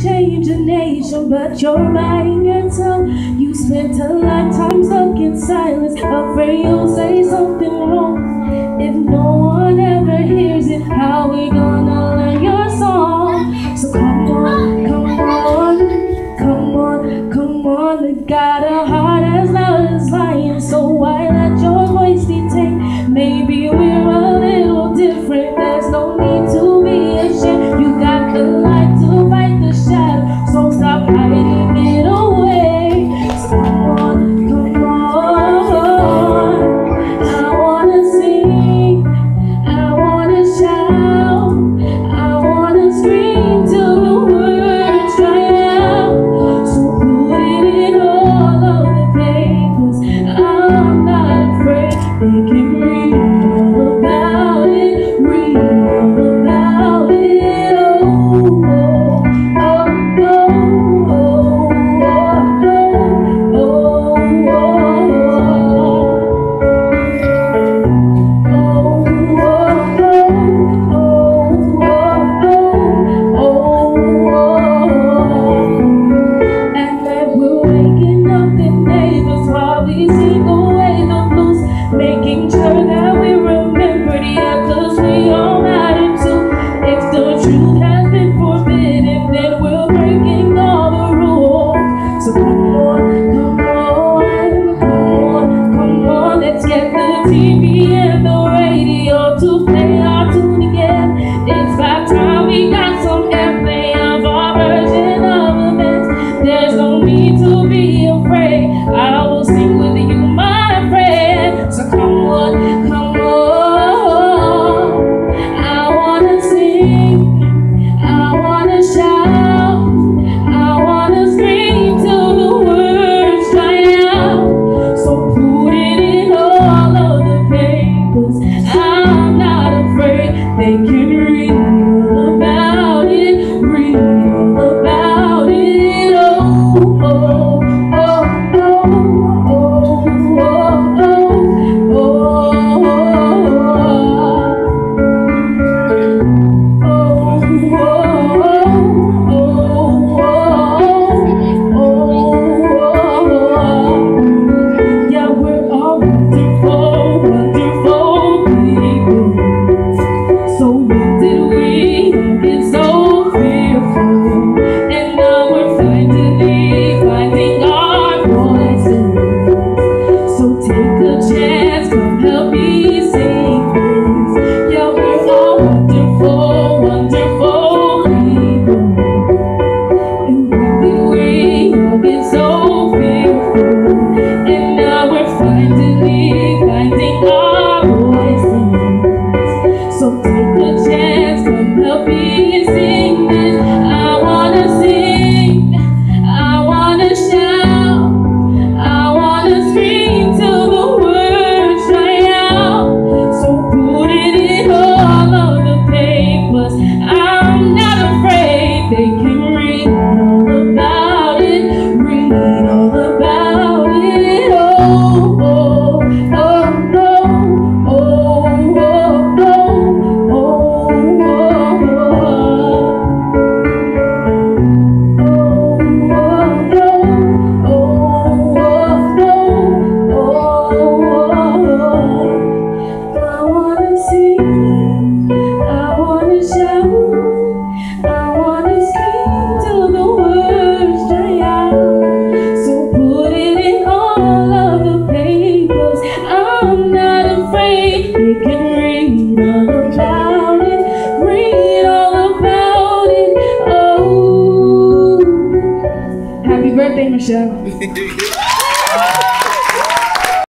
change a nation, but you're biting your tongue. You spent a lifetime stuck in silence, afraid you'll say something. The radio to play our tune again. It's time we got some FM, our version of. There's no need to day. Lord. 行。